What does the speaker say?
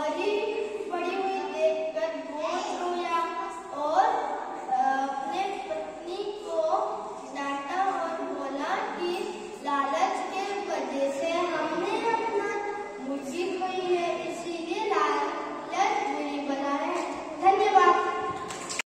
Мария.